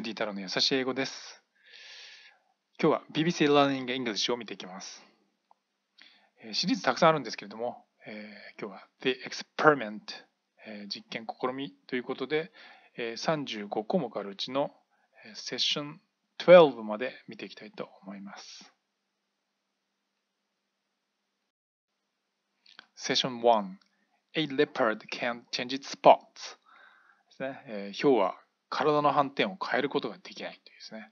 ルディ太郎の優しい英語です。今日は BBC Learning English を見ていきます。シリーズたくさんあるんですけれども、えー、今日は The Experiment、えー、実験試みということで、えー、35項目あるうちのセッション12まで見ていきたいと思います。セッション1 A leopard can change its spots ですね、えー、ヒョウは体の反転を変えることができないというですね。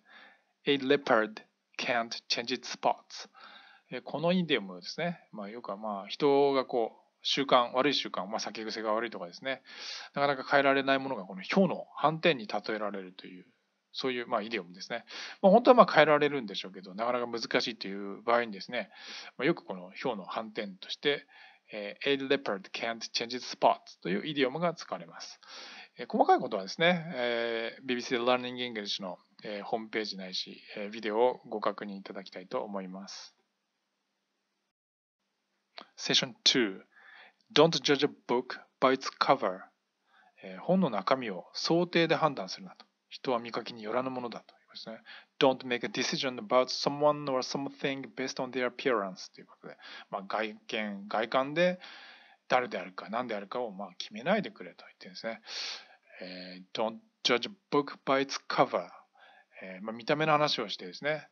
A leopard can't change its spots. このイディオムですね。まあ、よくはまあ人がこう習慣、悪い習慣、まあ、酒癖が悪いとかですね、なかなか変えられないものがこの表の反転に例えられるという、そういうまあイディオムですね。まあ、本当はまあ変えられるんでしょうけど、なかなか難しいという場合にですね、まあ、よくこの表の反転として、A leopard can't change its spots というイディオムが使われます。え細かいことはですね、え、BBC Learning English の、え、ホームページないし、え、ビデオをご確認いただきたいと思います。Session 2 Don't judge a book by its cover、え、本の中身を想定で判断するなと。人は見かけによらぬものだということですね。Don't make a decision about someone or something based on their appearance ということで、まあ、外見、外観で誰であるか何であるかをまあ決めないでくれと言ってるんですね。えー、don't judge a book by its cover、えーまあ、見た目の話をしてですね、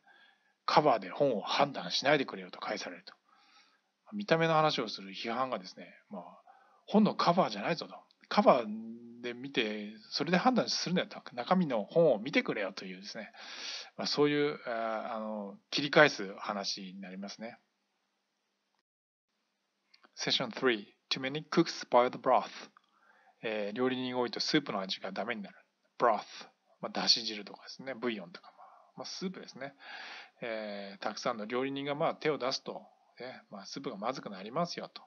カバーで本を判断しないでくれよと返されると。見た目の話をする批判がですね、まあ、本のカバーじゃないぞと。カバーで見て、それで判断するんだよと。中身の本を見てくれよというですね、まあ、そういうああの切り返す話になりますね。セッション3 Too many cooks spoil the broth えー、料理人が多いとスープの味がダメになる。broth、まあ、だし汁とかですね、ブイヨンとか、まあ、スープですね、えー、たくさんの料理人がまあ手を出すと、ねまあ、スープがまずくなりますよと。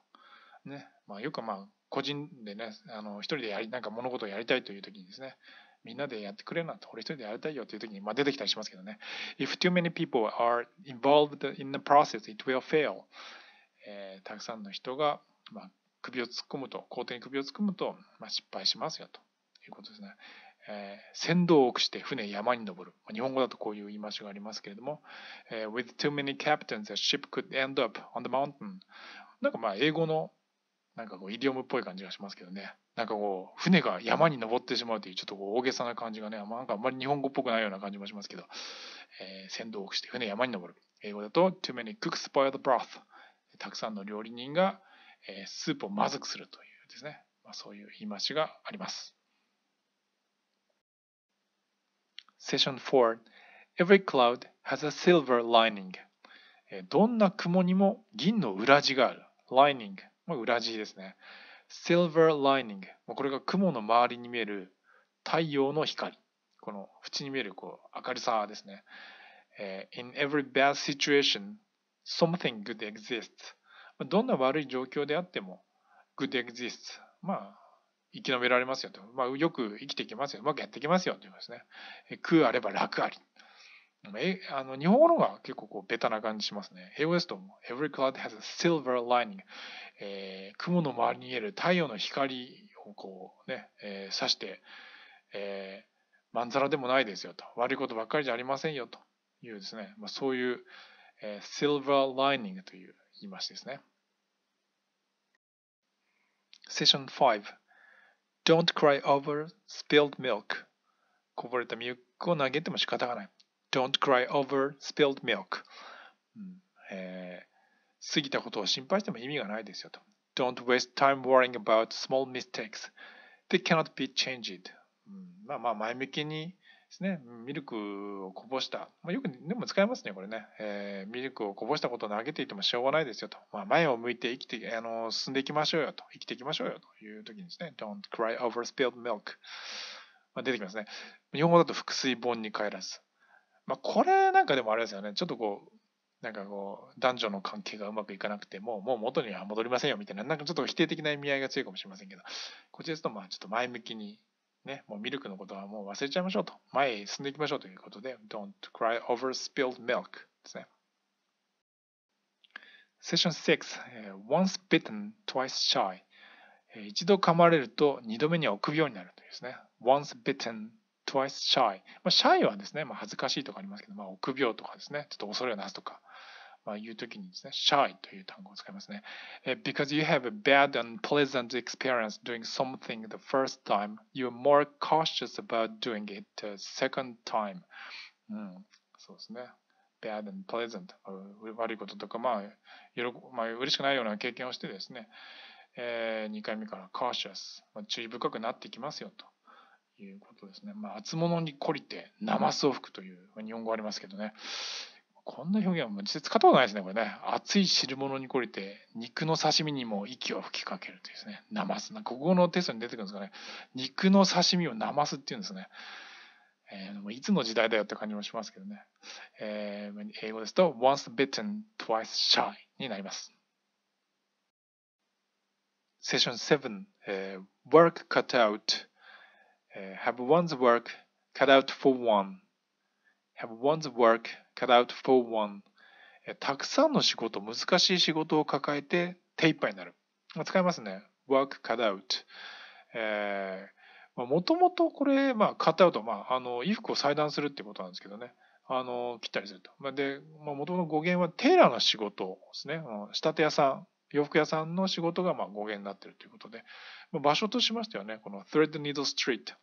ねまあ、よくまあ個人でね、あの一人でやり、なんか物事をやりたいという時にですね、みんなでやってくれなと、俺一人でやりたいよという時に、まあ、出てきたりしますけどね。If too many people are involved in the process, it will fail. えー、たくさんの人が、まあ、首を突っ込むと、工程に首を突っ込むと、まあ、失敗しますよということですね。えー、船頭を多くして船山に登る。日本語だとこういう言い回しがありますけれども、えー、with too many captains, a ship could end up on the mountain. なんかまあ英語のなんかこうイディオムっぽい感じがしますけどね。なんかこう船が山に登ってしまうというちょっと大げさな感じがね、まあ、なんかあんまり日本語っぽくないような感じもしますけど、えー、船頭を多くして船山に登る。英語だと too many cooks spoil the broth. たくさんの料理人がえスープをまずくするというですね、まあ、そういう言い回しがあります。Session 4 Every cloud has a silver lining どんな雲にも銀の裏地がある。lining まあ、裏地ですね。silver lining これが雲の周りに見える太陽の光。この縁に見えるこう明るさですね。In every bad situation, something good exists. どんな悪い状況であっても、good exists。まあ、生き延びられますよと。まあ、よく生きていきますよ。うまくやっていきますよということですね。空あれば楽あり。えあの日本語の方が結構こうベタな感じしますね。英語ですと、Every cloud has a silver lining、えー、雲の周りに見える太陽の光をこうね、えー、指して、えー、まんざらでもないですよと。悪いことばっかりじゃありませんよというですね、まあ、そういう、えー、silver lining という言い回しですね。Session 5 Don't cry over spilled milk こぼれたミルクを投げても仕方がない Don't cry over spilled milk、うんえー、過ぎたことを心配しても意味がないですよと Don't waste time worrying about small mistakes They cannot be changed、うん、まあまあ前向きに ですね、ミルクをこぼした。まあ、よく、でも使いますね、これね。えー、ミルクをこぼしたことを投げていてもしょうがないですよと。まあ、前を向いて生きて、あの、進んでいきましょうよと。生きていきましょうよという時にですね。Don't cry over spilled milk。まあ、出てきますね。日本語だと腹水本に帰らず。まあ、これなんかでもあれですよね。ちょっとこう、なんかこう、男女の関係がうまくいかなくても、もう元には戻りませんよみたいな、なんかちょっと否定的な意味合いが強いかもしれませんけど、こっちですと、まあちょっと前向きにね、もうミルクのことはもう忘れちゃいましょうと。前へ進んでいきましょうということで、Don't cry over spilled milk ですね。セッション6、Once bitten, twice shy 一度噛まれると二度目には臆病になるというですね。Once bitten, twice shy。まあ、shy はですね、まあ、恥ずかしいとかありますけど、まあ、臆病とかですね、ちょっと恐れをなすとか、まあ、言うときにですね、shy という単語を使いますね。Because you have a bad and pleasant experience doing something the first time, you're more cautious about doing it the second time. うん、そうですね。bad and pleasant 悪いこととか、まあ、喜まあ、嬉しくないような経験をしてですね、えー、2回目から cautious、まあ、注意深くなってきますよということですね。まあ、厚物に懲りて、ナマスを吹くという、日本語ありますけどね。こんな表現は実際使ったことないですね、これね。熱い汁物に懲りて、肉の刺身にも息を吹きかけるというですね。ナマス。ここのテストに出てくるんですかね。肉の刺身をナマスっていうんですね。えー、いつの時代だよって感じもしますけどね。えー、英語ですと、once bitten, twice shy になります。セッション7、えー、work cut out、えー、have one's work cut out for one have one's work cut out for one たくさんの仕事、難しい仕事を抱えて手一杯になる。使いますね。work cut out。え、もともとこれ、まあ、カットアウト、まあ、あの、衣服を裁断するってことなんですけどね。あの、切ったりすると。で、まあ、元の語源はテーラーの仕事ですね。仕立て屋さん、洋服屋さんの仕事がまあ語源になっているということで、まあ、場所としましてはね、この Threadneedle Street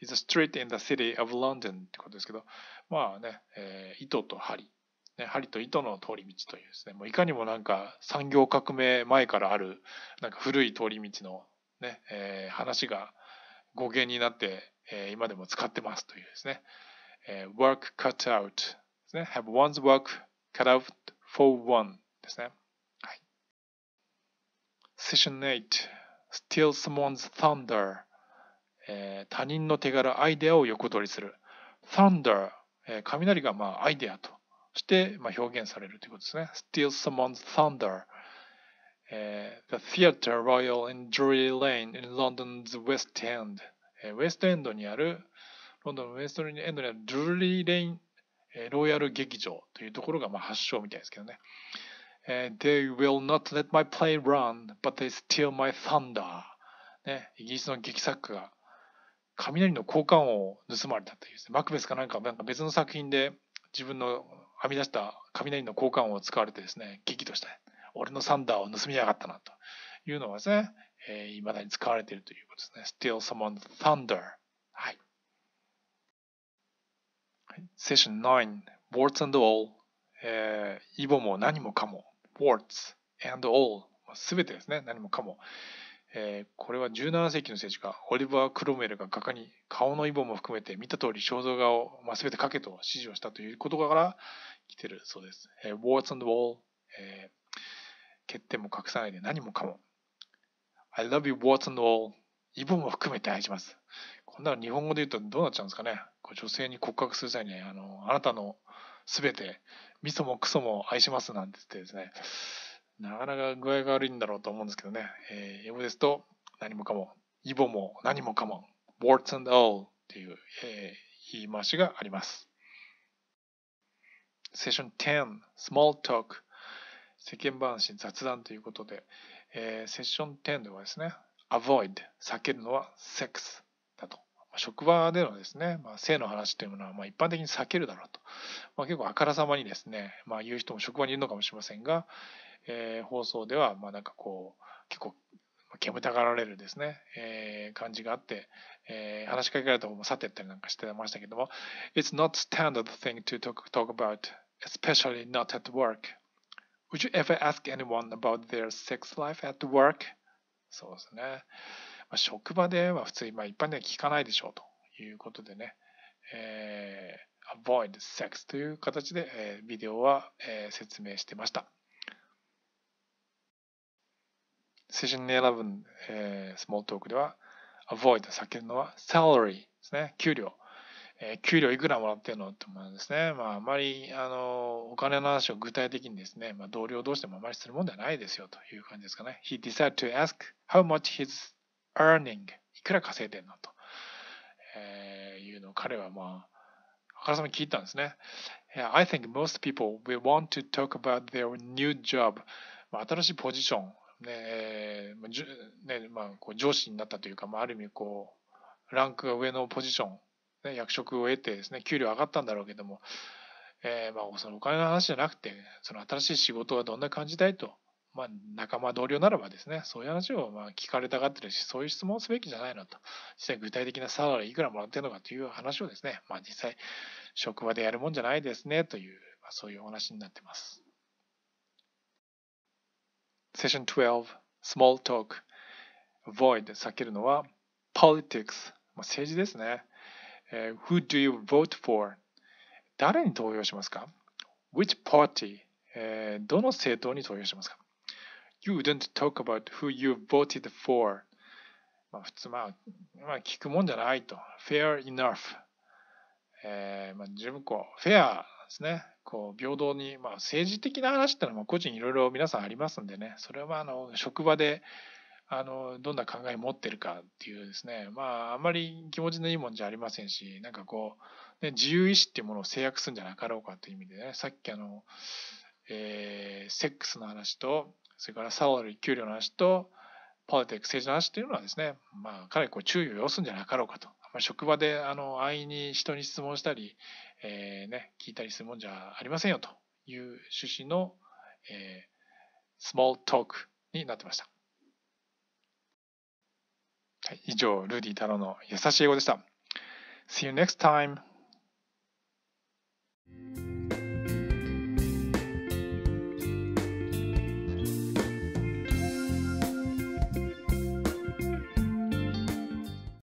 is a street in the city of London ってことですけど、まあね、えー、糸と針、ね、針と糸の通り道というですね、もういかにもなんか産業革命前からある、なんか古い通り道のね、えー、話が語源になって、えー、今でも使ってますというですね、えー、work cut out ですね、have one's work cut out for one ですね。はい。Session 8 Steal someone's thunder. えー、他人の手柄、アイデアを横取りする。thunder、えー、雷がまあアイデアとしてまあ表現されるということですね。steal someone's thunder、えー、the Theatre Royal in Drury Lane in London's West End、えー、ウェストエンドにあるロンドンのウェストエンドにあるドゥルリー・レイン、えー、ロイヤル劇場というところがまあ発祥みたいですけどね。えー、They will not let my play run, but they steal my thunder. ね、イギリスの劇作家が雷の交換を盗まれたというね、マクベスかなんかなんか別の作品で自分の編み出した雷の交換を使われてですね、激怒して、俺のサンダーを盗みやがったなというのはですね、えー、未だに使われているということですね。Still someone's thunder. はい。セッション9 Warts and all、えー、イボも何もかも Warts and all すべてですね。何もかも。えー、これは17世紀の政治家、オリバー・クロメルが画家に顔のイボも含めて見た通り肖像画を、まあ、全て描けと指示をしたということから来てるそうです。えー、Warts on the wall、えー、欠点も隠さないで何もかも。I love you, Warts on the wall。イボも含めて愛します。こんなの日本語で言うとどうなっちゃうんですかね。こ女性に告白する際に、あの、あなたの全て、味噌もクソも愛しますなんて言ってですね、なかなか具合が悪いんだろうと思うんですけどね。えー、英語ですと、何もかも、イボも何もかも、warts and all っていう、えー、言い回しがあります。セッション10、small talk 世間話、雑談ということで、えー、セッション10ではですね、avoid 避けるのは sex だと。職場でのですね、まあ、性の話というものはまあ一般的に避けるだろうと。まあ、結構あからさまにですね、まあ、言う人も職場にいるのかもしれませんが、えー、放送では、まあなんかこう、結構、煙たがられるですね、えー、感じがあって、えー、話しかけられた方も去ってったりなんかしてましたけども、It's not standard thing to talk, talk about, especially not at work. Would you ever ask anyone about their sex life at work? そうですね。まあ、職場では普通にまあ一般では聞かないでしょうということでね、えー、avoid sex という形で、えー、ビデオは、えー、説明してました。セッション11、えー、スモールトークでは、avoid 避けるのは salary ですね。給料。えー、給料いくらもらってるのって思うんですね。まあ、あまり、あの、お金の話を具体的にですね、まあ、同僚同士でもあまりするもんではないですよという感じですかね。He decided to ask how much he's earning いくら稼いでんのと、えー、いうのを彼はまあ、あからさまに聞いたんですね。I think most people will want to talk about their new job 新しいポジションねじねまあ、こう上司になったというか、まあ、ある意味こうランクが上のポジションね、役職を得てですね、給料上がったんだろうけども、えー、まあ、そのお金の話じゃなくて、その新しい仕事はどんな感じたいと、まあ、仲間同僚ならばですね、そういう話をまあ聞かれたがってるし、そういう質問をすべきじゃないのと、実際具体的なサラリーいくらもらってるのかという話をですね、まあ、実際、職場でやるもんじゃないですねという、まあ、そういうお話になってます。Session 12 Small Talk Avoid 避けるのは Politics 政治ですね。Uh, who do you vote for? 誰に投票しますか ?Which party? えー、どの政党に投票しますか ?You wouldn't talk about who you voted for. まあ、普通、まあ、まあ、聞くもんじゃないと。fair enough. えー、まあ、十分こう、フェアですね。こう、平等に、まあ、政治的な話ってのは、個人いろいろ皆さんありますんでね。それは、あの、職場で、あの、どんな考え持ってるかっていうですね、まあ、あんまり気持ちのいいもんじゃありませんし、なんかこう、ね、自由意志っていうものを制約するんじゃなかろうかという意味でね、さっきあの、えー、セックスの話と、それからサラリー、給料の話と、ポリティック、政治の話というのはですね、まあ、かなりこう注意を要するんじゃなかろうかと。職場で、あの、安易に人に質問したり、えー、ね、聞いたりするもんじゃありませんよという趣旨の、えー、スモールトークになってました。はい、以上、ルーディ太郎の優しい英語でした。See you next time!